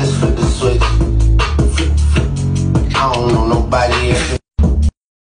just flip the switch. I don't know nobody else.